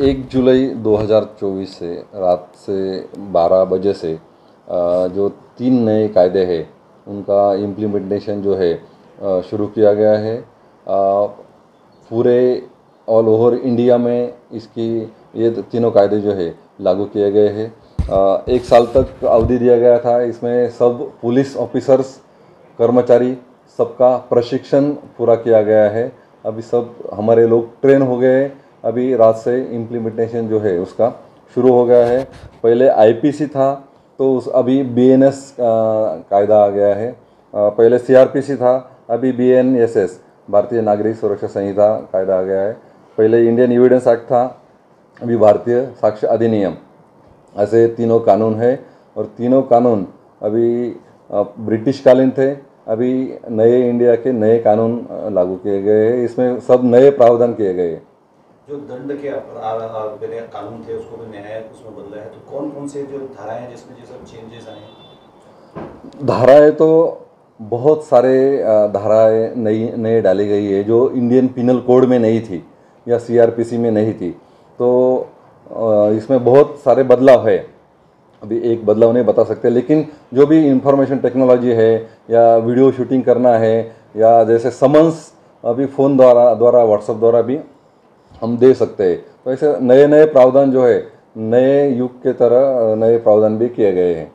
एक जुलाई 2024 से, रात से 12 बजे से जो तीन नए कायदे हैं, उनका इम्प्लीमेंटेशन जो है शुरू किया गया है। पूरे ऑल ओवर इंडिया में इसकी, ये तीनों कायदे जो है, लागू किए गए हैं। एक साल तक अवधि दिया गया था, इसमें सब पुलिस ऑफिसर्स कर्मचारी, सबका प्रशिक्षण पूरा किया गया है। अभी सब हमारे लोग ट्रेन हो गए अभी रात से इम्प्लीमेंटेशन जो है उसका शुरू हो गया है। पहले आईपीसी था तो उस अभी बीएनएस कायदा आ गया है। पहले सीआरपीसी था अभी बीएनएसएस भारतीय नागरिक सुरक्षा संहिता कायदा आ गया है। पहले इंडियन एविडेंस एक्ट था अभी भारतीय साक्ष्य अधिनियम। ऐसे तीनों कानून है और तीनों कानून अभी अ, ब्रिटिश कालीन थे। अभी नए इंडिया के नए कानून लागू किए गए हैं। इसमें सब नए प्रावधान किए गए हैं। जो दंड के अपराध कानून थे, उसको भी नया उसमें बदला है। तो कौन कौन से जो धाराएँ जिसमें ये सब चेंजेस आए धाराएँ तो बहुत सारे धाराएँ नई, नए डाली गई है, जो इंडियन पिनल कोड में नहीं थी या सीआरपीसी में नहीं थी। तो इसमें बहुत सारे बदलाव है। अभी एक बदलाव नहीं बता सकते, लेकिन जो भी इंफॉर्मेशन टेक्नोलॉजी है या वीडियो शूटिंग करना है या जैसे समन्स अभी फ़ोन द्वारा द्वारा व्हाट्सएप द्वारा भी हम दे सकते हैं। तो ऐसे नए नए प्रावधान जो है, नए युग के तरह नए प्रावधान भी किए गए हैं।